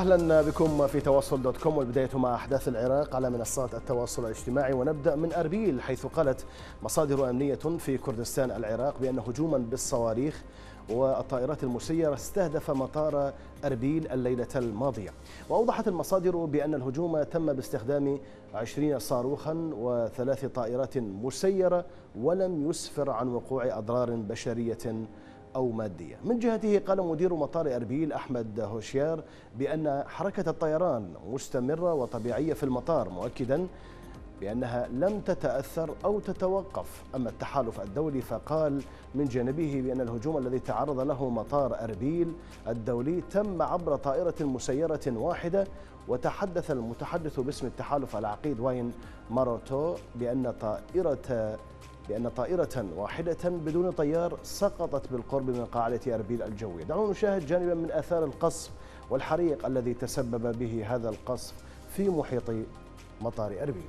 أهلا بكم في تواصل دوت كوم والبداية مع أحداث العراق على منصات التواصل الاجتماعي. ونبدأ من أربيل حيث قالت مصادر أمنية في كردستان العراق بأن هجوما بالصواريخ والطائرات المسيرة استهدف مطار أربيل الليلة الماضية. وأوضحت المصادر بأن الهجوم تم باستخدام 20 صاروخا وثلاث طائرات مسيرة ولم يسفر عن وقوع أضرار بشرية أو مادية. من جهته قال مدير مطار أربيل أحمد هوشيار بأن حركة الطيران مستمرة وطبيعية في المطار مؤكدا بأنها لم تتأثر أو تتوقف. أما التحالف الدولي فقال من جانبه بأن الهجوم الذي تعرض له مطار أربيل الدولي تم عبر طائرة مسيرة واحدة وتحدث المتحدث باسم التحالف العقيد واين ماروتو بأن طائرة بأن طائرة واحدة بدون طيار سقطت بالقرب من قاعدة أربيل الجوية. دعونا نشاهد جانبا من آثار القصف والحريق الذي تسبب به هذا القصف في محيط مطار أربيل.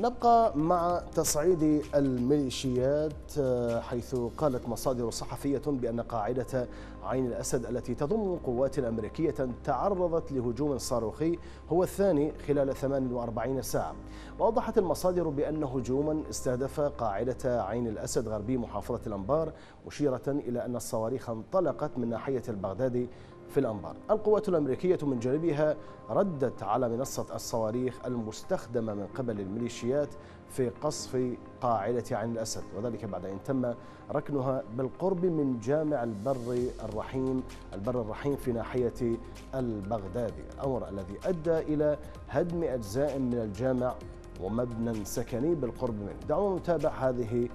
نبقى مع تصعيد الميليشيات آه، حيث قالت مصادر صحفية بأن قاعدة عين الأسد التي تضم قوات أمريكية تعرضت لهجوم صاروخي هو الثاني خلال 48 ساعة. وأوضحت المصادر بأن هجوما استهدف قاعدة عين الأسد غربي محافظة الأنبار مشيرة إلى أن الصواريخ انطلقت من ناحية البغدادي في الأنبار. القوات الأمريكية من جانبها ردت على منصة الصواريخ المستخدمة من قبل الميليشيات في قصف قاعدة عين الأسد وذلك بعد أن تم ركنها بالقرب من جامع البر الرحيم البر الرحيم في ناحية البغدادي. الأمر الذي أدى إلى هدم أجزاء من الجامع ومبنى سكني بالقرب منه. دعونا نتابع هذه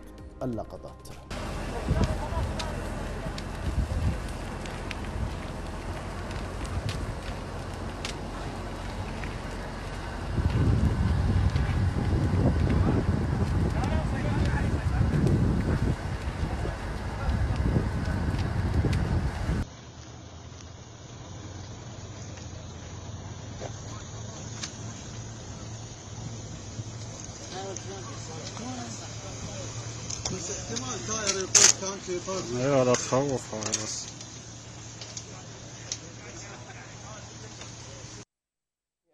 اللقطات. أيوه لا تخوف بس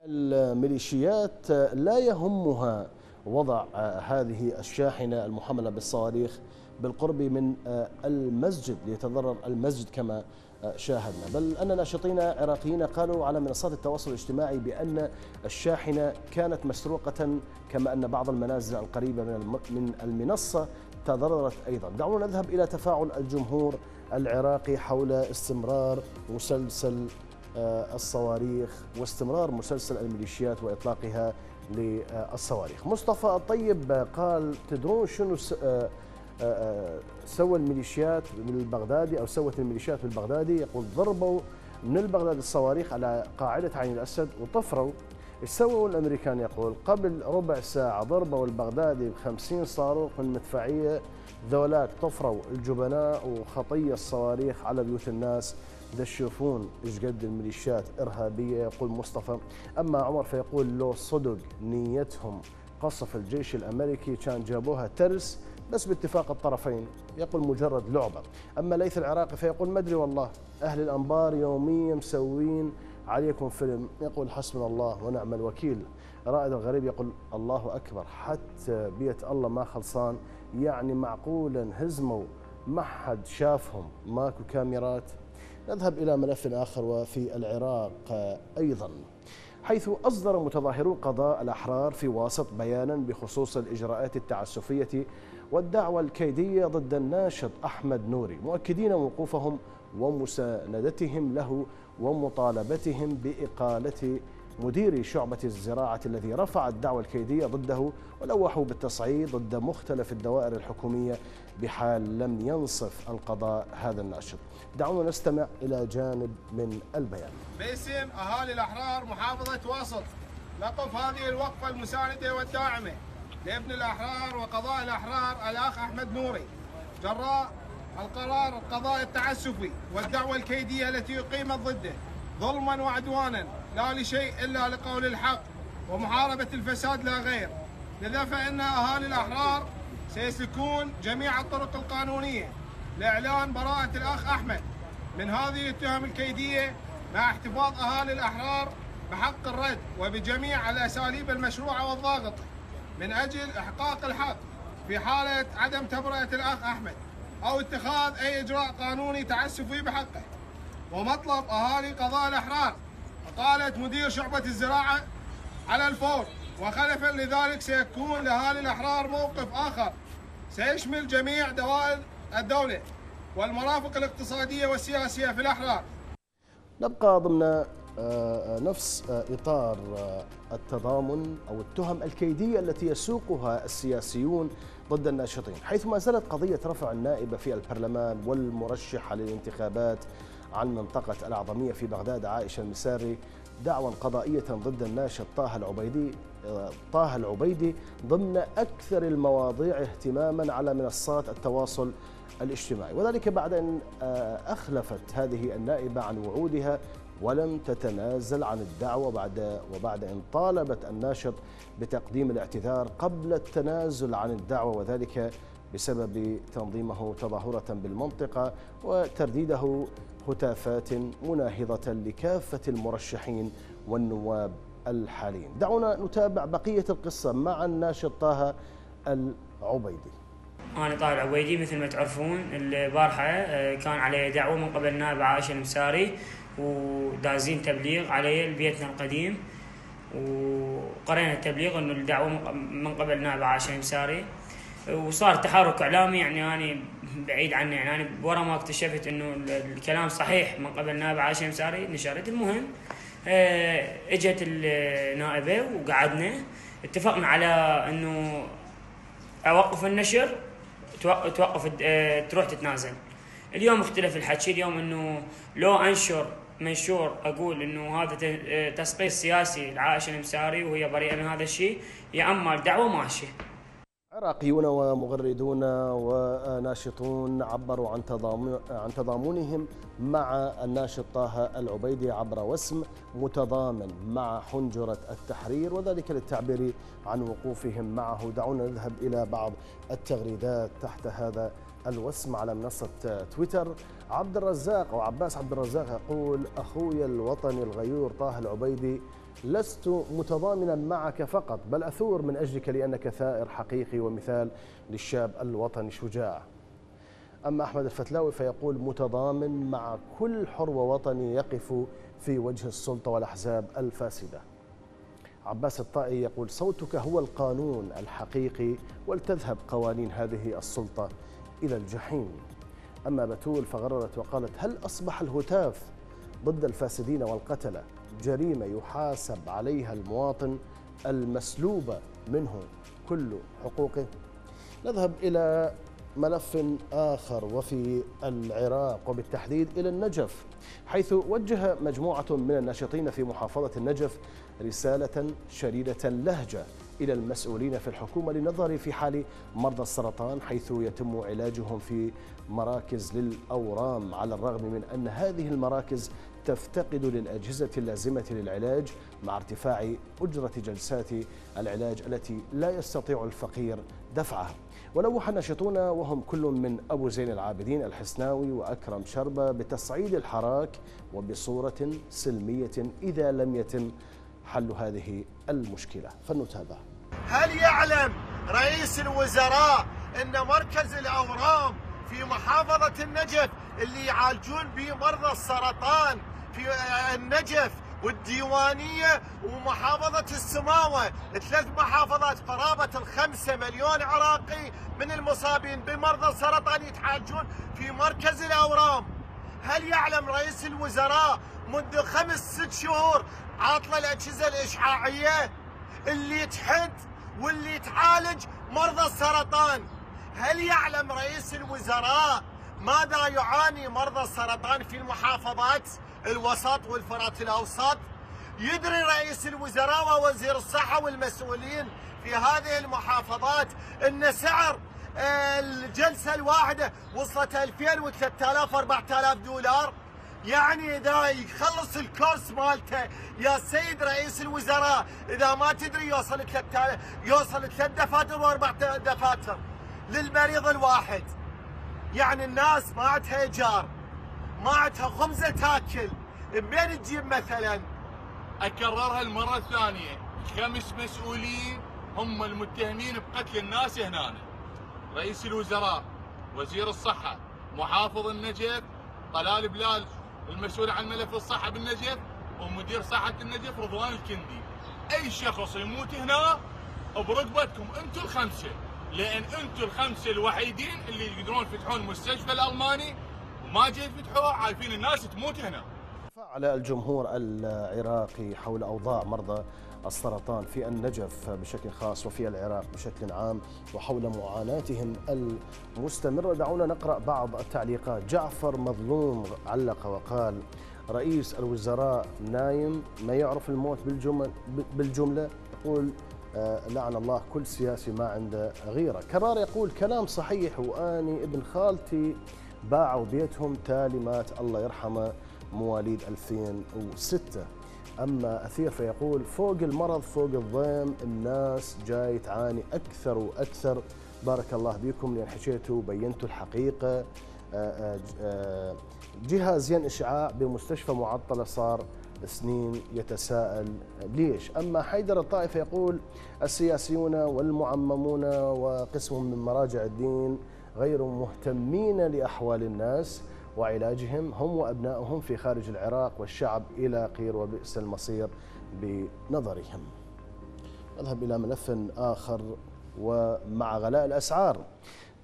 الميليشيات لا يهمها وضع هذه الشاحنة المحملة بالصواريخ بالقرب من المسجد ليتضرر المسجد كما شاهدنا. بل أن ناشطين عراقيين قالوا على منصات التواصل الاجتماعي بأن الشاحنة كانت مسروقة كما أن بعض المنازل القريبة من المنصة تضررت أيضا. دعونا نذهب إلى تفاعل الجمهور العراقي حول استمرار مسلسل آه، الصواريخ واستمرار مسلسل الميليشيات وإطلاقها للصواريخ. مصطفى الطيب قال تدرون شنو آه، سوى الميليشيات بالبغدادي أو سوت الميليشيات بالبغدادي يقول ضربوا من البغداد الصواريخ على قاعدة عين الأسد وطفروا. إيش سووا الأمريكان يقول قبل ربع ساعة ضربوا البغدادي ب 50 صاروخ من مدفعية ذولاك طفروا الجبناء وخطيه الصواريخ على بيوت الناس. تشوفون إيش قد الميليشيات إرهابية يقول مصطفى. أما عمر فيقول لو صدق نيتهم قصف الجيش الأمريكي كان جابوها ترس بس باتفاق الطرفين يقول مجرد لعبة. أما ليث العراقي فيقول ما أدري والله أهل الأنبار يوميا مسوين عليكم فيلم. يقول حسبنا الله ونعم الوكيل. رائد الغريب يقول الله أكبر حتى بيت الله ما خلصان يعني معقولا هزموا ما حد شافهم ماكو كاميرات. نذهب إلى ملف آخر وفي العراق أيضا. حيث أصدر متظاهرو قضاء الأحرار في واسط بيانا بخصوص الإجراءات التعسفية والدعوة الكيدية ضد الناشط أحمد نوري مؤكدين وقوفهم ومساندتهم له ومطالبتهم بإقالة مدير شعبة الزراعة الذي رفع الدعوة الكيدية ضده ولوحوا بالتصعيد ضد مختلف الدوائر الحكومية بحال لم ينصف القضاء هذا الناشط. دعونا نستمع إلى جانب من البيان. باسم أهالي الأحرار محافظة واسط نقف هذه الوقفة المساندة والداعمة. لابن الأحرار وقضاء الأحرار الأخ أحمد نوري. جراء القرار القضاء التعسفي والدعوة الكيدية التي أقيمت ضده. ظلما وعدوانا لا لشيء إلا لقول الحق ومحاربة الفساد لا غير. لذا فإن أهالي الأحرار سيسلكون جميع الطرق القانونية لإعلان براءة الأخ أحمد من هذه التهم الكيدية مع احتفاظ أهالي الأحرار بحق الرد وبجميع الأساليب المشروعة والضاغطة. من أجل إحقاق الحق في حالة عدم تبرئة الأخ أحمد أو اتخاذ أي إجراء قانوني تعسفي بحقه. ومطلب أهالي قضاء الأحرار قالت مدير شعبة الزراعة على الفور وخلفا لذلك سيكون لأهالي الأحرار موقف آخر سيشمل جميع دوائر الدولة والمرافق الاقتصادية والسياسية في الأحرار. نبقى ضمن نفس آه، إطار التضامن أو التهم الكيدية التي يسوقها السياسيون ضد الناشطين حيث ما زالت قضية رفع النائبة في البرلمان والمرشحة للانتخابات عن منطقة الأعظمية في بغداد عائشة المساري دعوى قضائية ضد الناشط طه العبيدي طه العبيدي ضمن أكثر المواضيع اهتماما على منصات التواصل الاجتماعي وذلك بعد أن أخلفت هذه النائبة عن وعودها ولم تتنازل عن الدعوة بعد وبعد أن طالبت الناشط بتقديم الاعتذار قبل التنازل عن الدعوة وذلك بسبب تنظيمه تظاهرة بالمنطقة وترديده هتافات مناهضة لكافة المرشحين والنواب الحاليين. دعونا نتابع بقية القصة مع الناشط طه العبيدي. أنا طه العبيدي مثل ما تعرفون البارحة آه، كان علي دعوة من قبل النائب عائشة المساري ودازين تبليغ علي لبيتنا القديم. وقرينا التبليغ إنه الدعوة من قبل نائب عائشه المساري وصار تحرك إعلامي يعني أنا بعيد عنه يعني أنا ورا ما اكتشفت إنه الكلام صحيح من قبل نائب عائشه المساري نشرت. المهم آه، إجت النائبة وقعدنا. اتفقنا على إنه أوقف النشر توقف آه، تروح تتنازل. اليوم اختلف الحكي. اليوم إنه لو أنشر منشور أقول إنه هذا تسقيط سياسي لعائشة المساري وهي بريئة من هذا الشيء يا أما الدعوة ماشية. عراقيون ومغردون وناشطون عبروا عن عن تضامنهم مع الناشط طه العبيدي عبر وسم متضامن مع حنجرة التحرير وذلك للتعبير عن وقوفهم معه. دعونا نذهب إلى بعض التغريدات تحت هذا الوسم على منصة تويتر. عبد الرزاق أو عباس عبد الرزاق يقول أخوي الوطني الغيور طه العبيدي لست متضامنا معك فقط بل أثور من أجلك لأنك ثائر حقيقي ومثال للشاب الوطني الشجاع. أما أحمد الفتلاوي فيقول متضامن مع كل حر وطني يقف في وجه السلطة والأحزاب الفاسدة. عباس الطائي يقول صوتك هو القانون الحقيقي ولتذهب قوانين هذه السلطة إلى الجحيم. أما بتول فغررت وقالت هل أصبح الهتاف ضد الفاسدين والقتلة؟ جريمة يحاسب عليها المواطن المسلوبة منه كل حقوقه. نذهب إلى ملف آخر وفي العراق وبالتحديد إلى النجف حيث وجه مجموعة من الناشطين في محافظة النجف رسالة شديدة اللهجة إلى المسؤولين في الحكومة للنظر في حال مرضى السرطان حيث يتم علاجهم في مراكز للأورام على الرغم من أن هذه المراكز تفتقد للأجهزة اللازمة للعلاج مع ارتفاع أجرة جلسات العلاج التي لا يستطيع الفقير دفعها. ولوح الناشطون وهم كل من أبو زين العابدين الحسناوي وأكرم شربة بتصعيد الحراك وبصورة سلمية إذا لم يتم حل هذه المشكلة. فلنتابع. هل يعلم رئيس الوزراء أن مركز الأورام في محافظة النجف اللي يعالجون به مرضى السرطان في النجف والديوانية ومحافظة السماوة؟ ثلاث محافظات قرابة الخمسة مليون عراقي من المصابين بمرضى السرطان يتعالجون في مركز الأورام. هل يعلم رئيس الوزراء منذ خمس ست شهور عاطلة الأجهزة الإشعاعية اللي تحد واللي تعالج مرضى السرطان. هل يعلم رئيس الوزراء ماذا يعاني مرضى السرطان في المحافظات الوسط والفرات الأوسط؟ يدري رئيس الوزراء ووزير الصحة والمسؤولين في هذه المحافظات أن سعر آه، الجلسة الواحدة وصلت 2000 و 3000 4000 دولار. يعني إذا يخلص الكورس مالته يا سيد رئيس الوزراء إذا ما تدري يوصل ثلاث يوصل ثلاث دفاتر واربع دفاتر للمريض الواحد. يعني الناس ما عندها إيجار ما عندها خبزة تاكل منين تجيب مثلا. أكررها المرة الثانية. خمس مسؤولين هم المتهمين بقتل الناس هنا رئيس الوزراء وزير الصحة محافظ النجف طلال بلال المسؤول عن ملف الصحة بالنجف ومدير صحة النجف رضوان الكندي. أي شخص يموت هنا برقبتكم أنتم الخمسة. لأن أنتم الخمسة الوحيدين اللي يقدرون يفتحون المستشفى الألماني وما جاي يفتحوه عارفين الناس تموت هنا. تفاعل الجمهور العراقي حول أوضاع مرضى السرطان في النجف بشكل خاص وفي العراق بشكل عام وحول معاناتهم المستمرة. دعونا نقرأ بعض التعليقات. جعفر مظلوم علق وقال رئيس الوزراء نايم ما يعرف الموت بالجمل بالجملة؟ يقول آه، لعن الله كل سياسي ما عنده غيرة. كرار يقول كلام صحيح وآني ابن خالتي باعوا بيتهم تالي مات الله يرحمه. مواليد 2006 أما أثير فيقول فوق المرض فوق الضيم الناس جاي تعاني أكثر وأكثر. بارك الله بكم لأن حكيتوا وبينتوا الحقيقة. آه، آه، آه، جهازين إشعاع بمستشفى معطلة صار سنين يتساءل ليش. أما حيدر الطائفة يقول السياسيون والمعممون وقسم من مراجع الدين غير مهتمين لأحوال الناس وعلاجهم هم وأبنائهم في خارج العراق والشعب إلى قير وبئس المصير بنظرهم. نذهب إلى ملف آخر ومع غلاء الأسعار.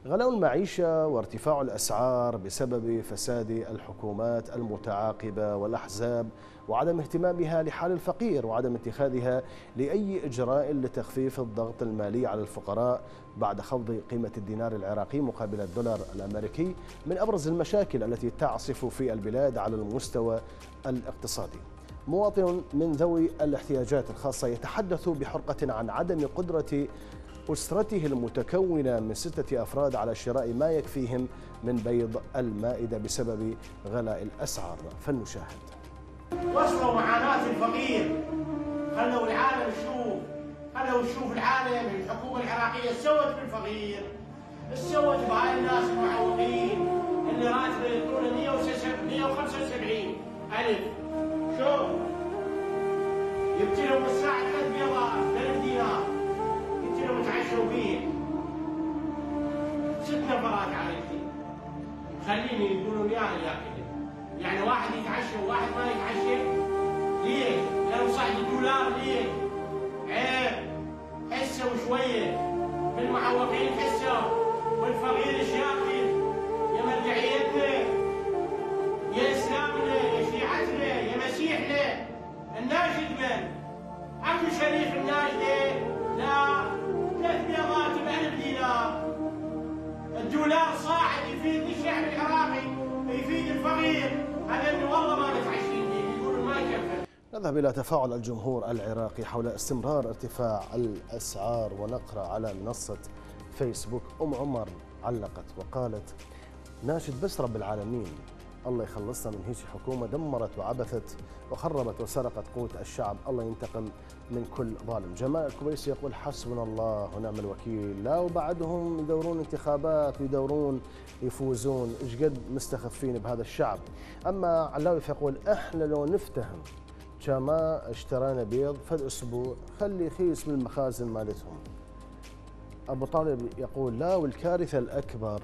غلاء المعيشة وارتفاع الأسعار بسبب فساد الحكومات المتعاقبة والأحزاب وعدم اهتمامها لحال الفقير وعدم اتخاذها لأي إجراء لتخفيف الضغط المالي على الفقراء بعد خفض قيمة الدينار العراقي مقابل الدولار الأمريكي من أبرز المشاكل التي تعصف في البلاد على المستوى الاقتصادي. مواطن من ذوي الاحتياجات الخاصة يتحدث بحرقة عن عدم قدرة أسرته المتكونة من ستة أفراد على شراء ما يكفيهم من بيض المائدة بسبب غلاء الأسعار. فلنشاهد وصلوا معاناة الفقير. خلوا العالم يشوف خلوا يشوف العالم الحكومة العراقية سوت بالفقير سوت بهاي الناس المعوقين اللي راتبه يقولون 175 ألف. شوف. جبت لهم الساعة ثلاث بيضات ثلاث دينار. جبت لهم يتعشوا فيه. ست نفرات عائلتي. خليني يقولون يا يا يعني واحد يتعشى وواحد ما يتعشى؟ ليه؟ لو صعد الدولار ليه؟ عيب. حسوا شوية بالمعوقين حسوا والفقير الشاقي يا مرجعيتنا يا إسلامنا يا شيعتنا يا مسيحنا الناشد من؟ اكو شريف الناشده؟ لا ثلاث بيضات بألف دينار الدولار صاعد يفيد الشعب العراقي يفيد الفقير هذا والله ما نتعشين يقولوا ما يكفي نذهب إلى تفاعل الجمهور العراقي حول استمرار ارتفاع الأسعار ونقرأ على منصة فيسبوك. أم عمر علقت وقالت ناشد بس رب العالمين الله يخلصنا من هيك حكومة دمرت وعبثت وخربت وسرقت قوت الشعب. الله ينتقم من كل ظالم. جمال الكويسي يقول حسبنا الله ونعم الوكيل. لا وبعدهم يدورون انتخابات ويدورون يفوزون. إيش قد مستخفين بهذا الشعب؟ أما علاوي يقول إحنا لو نفتهم كما اشترينا بيض فد أسبوع خلي يخيس من المخازن مالتهم. أبو طالب يقول لا والكارثه الأكبر.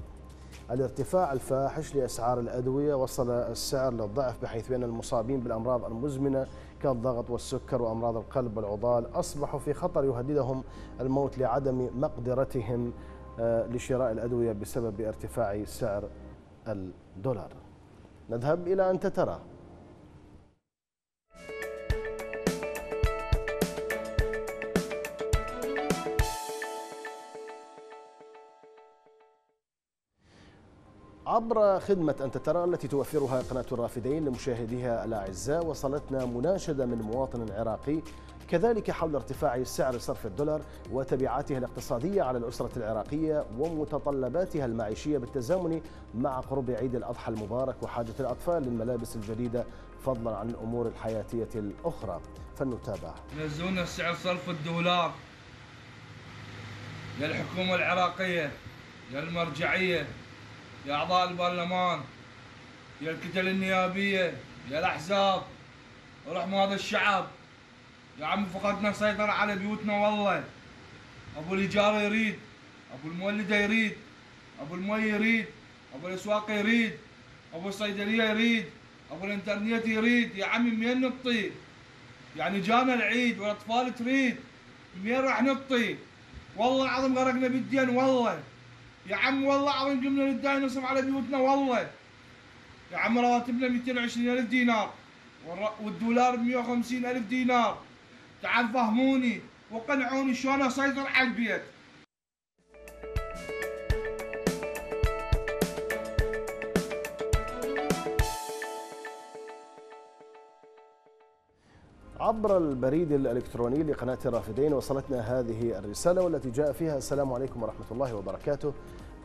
الارتفاع الفاحش لأسعار الأدوية وصل السعر للضعف بحيث بأن المصابين بالأمراض المزمنة كالضغط والسكر وأمراض القلب والعضال أصبحوا في خطر يهددهم الموت لعدم مقدرتهم آه، لشراء الأدوية بسبب ارتفاع سعر الدولار. نذهب إلى أنت ترى عبر خدمة أنت ترى التي توفرها قناة الرافدين لمشاهديها الأعزاء وصلتنا مناشدة من مواطن عراقي كذلك حول ارتفاع سعر صرف الدولار وتبعاته الاقتصادية على الأسرة العراقية ومتطلباتها المعيشية بالتزامن مع قرب عيد الأضحى المبارك وحاجة الأطفال للملابس الجديدة فضلا عن الأمور الحياتية الأخرى. فلنتابع. ينزلون سعر صرف الدولار يا الحكومة العراقية يا المرجعية يا أعضاء البرلمان يا الكتل النيابية يا الأحزاب ورحموا هذا الشعب. يا عم فقدنا سيطرة على بيوتنا والله. أبو الإيجار يريد أبو المولدة يريد أبو المي يريد أبو الأسواق يريد أبو الصيدلية يريد أبو الإنترنت يريد. يا عمي منين نطي يعني جانا العيد والأطفال تريد منين راح نطي والله العظيم غرقنا بالدين والله. يا عم والله العظيم جبنا للداين نصرف على بيوتنا والله. يا عم رواتبنا 220 ألف دينار. والدولار ب 150 ألف دينار. تعال فهموني وقنعوني شلون أسيطر على البيت. عبر البريد الإلكتروني لقناة الرافدين وصلتنا هذه الرسالة والتي جاء فيها السلام عليكم ورحمة الله وبركاته.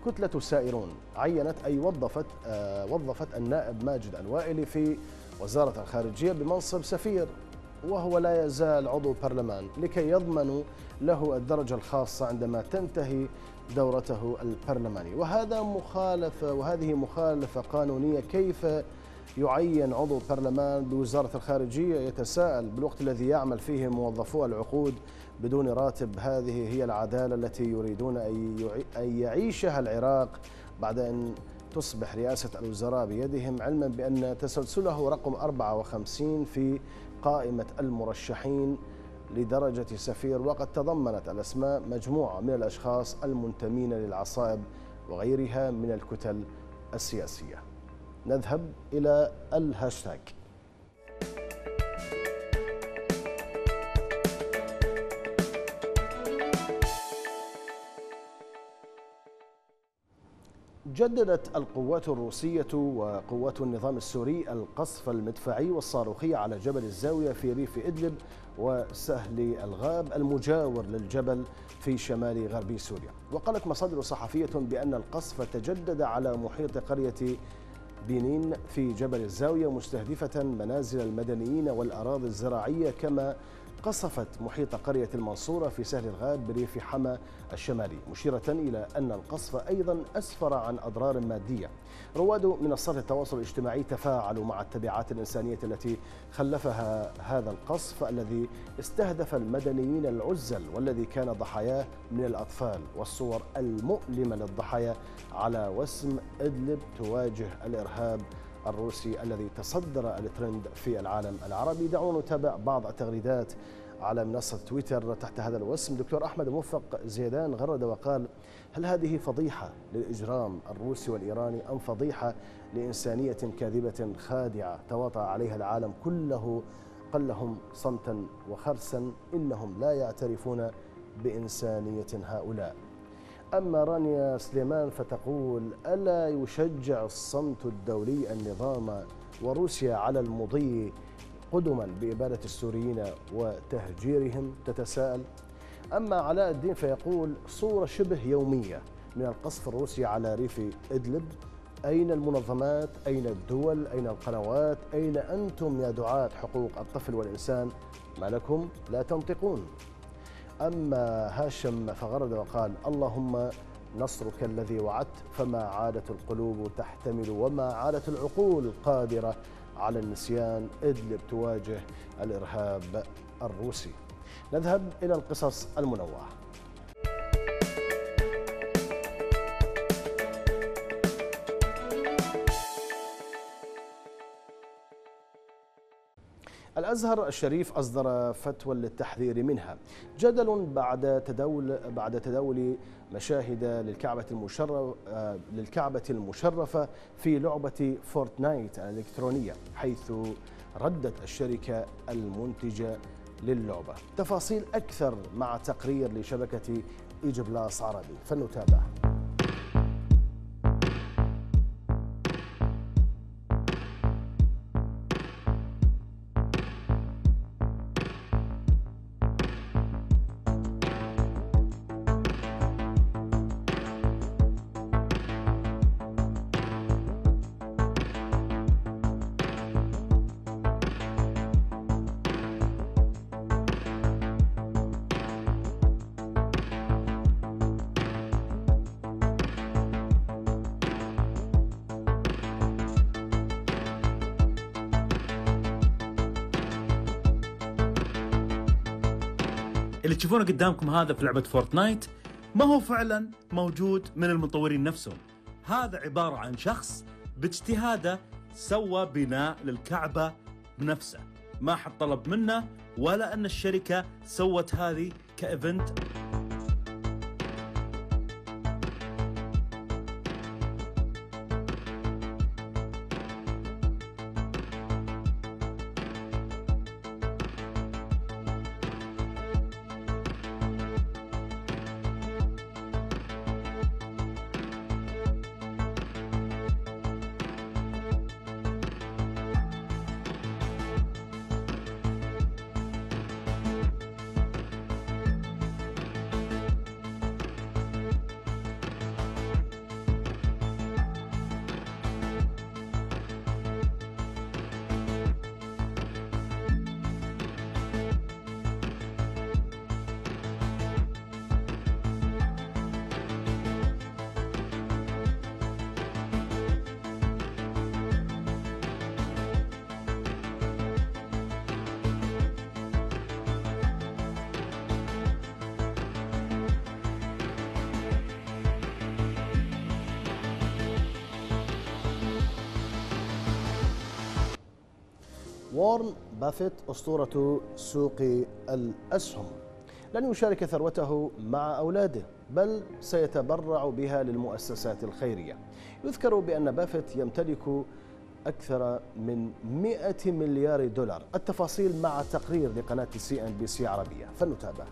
كتلة سائرون عينت أي وظفت آه وظفت النائب ماجد الوائلي في وزارة الخارجية بمنصب سفير وهو لا يزال عضو برلمان لكي يضمنوا له الدرجة الخاصة عندما تنتهي دورته البرلمانية وهذا مخالفة وهذه مخالفة قانونية كيف يعين عضو برلمان بوزارة الخارجية يتساءل بالوقت الذي يعمل فيه موظفو العقود بدون راتب. هذه هي العدالة التي يريدون أن يعيشها العراق بعد أن تصبح رئاسة الوزراء بيدهم علما بأن تسلسله رقم 54 في قائمة المرشحين لدرجة سفير. وقد تضمنت الأسماء مجموعة من الأشخاص المنتمين للعصائب وغيرها من الكتل السياسية. نذهب إلى الهاشتاج. جددت القوات الروسية وقوات النظام السوري القصف المدفعي والصاروخي على جبل الزاوية في ريف إدلب وسهل الغاب المجاور للجبل في شمال غربي سوريا. وقالت مصادر صحفية بأن القصف تجدد على محيط قرية بنين في جبل الزاوية مستهدفة منازل المدنيين والأراضي الزراعية كما قصفت محيط قرية المنصورة في سهل الغاب بريف حما الشمالي مشيرة إلى أن القصف أيضا أسفر عن أضرار مادية. رواد منصات التواصل الاجتماعي تفاعلوا مع التبعات الإنسانية التي خلفها هذا القصف الذي استهدف المدنيين العزل والذي كان ضحاياه من الأطفال والصور المؤلمة للضحايا على وسم إدلب تواجه الإرهاب الروسي الذي تصدر الترند في العالم العربي. دعونا نتابع بعض التغريدات على منصة تويتر تحت هذا الوسم دكتور أحمد موفق زيدان غرد وقال هل هذه فضيحة للإجرام الروسي والإيراني أم فضيحة لإنسانية كاذبة خادعة تواطأ عليها العالم كله قلهم صمتا وخرسا إنهم لا يعترفون بإنسانية هؤلاء؟ أما رانيا سليمان فتقول ألا يشجع الصمت الدولي النظام وروسيا على المضي قدما بإبادة السوريين وتهجيرهم تتساءل أما علاء الدين فيقول صورة شبه يومية من القصف الروسي على ريف إدلب أين المنظمات؟ أين الدول؟ أين القنوات؟ أين أنتم يا دعاة حقوق الطفل والإنسان؟ ما لكم لا تنطقون أما هاشم فغرد وقال اللهم نصرك الذي وعدت فما عادت القلوب تحتمل وما عادت العقول قادرة على النسيان إدلب تواجه الإرهاب الروسي. نذهب إلى القصص المنوعة. الأزهر الشريف أصدر فتوى للتحذير منها. جدل بعد تداول بعد تداول مشاهد للكعبة المشرف للكعبة المشرفة في لعبة فورتنايت الإلكترونية حيث ردت الشركة المنتجة للعبة. تفاصيل أكثر مع تقرير لشبكة ايجي بلاس عربي. فلنتابع. اللي تشوفونه قدامكم هذا في لعبة فورتنايت ما هو فعلا موجود من المطورين نفسهم. هذا عبارة عن شخص باجتهاده سوى بناء للكعبة بنفسه. ما حد طلب منه ولا أن الشركة سوت هذه ك event وارن بافيت أسطورة سوق الأسهم. لن يشارك ثروته مع أولاده بل سيتبرع بها للمؤسسات الخيرية. يذكر بأن بافيت يمتلك أكثر من 100 مليار دولار. التفاصيل مع تقرير لقناة سي أن بي سي عربية. فلنتابع.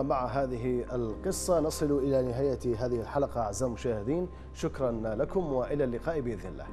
ومع هذه القصة نصل إلى نهاية هذه الحلقة أعزائي المشاهدين شكرا لكم وإلى اللقاء بإذن الله.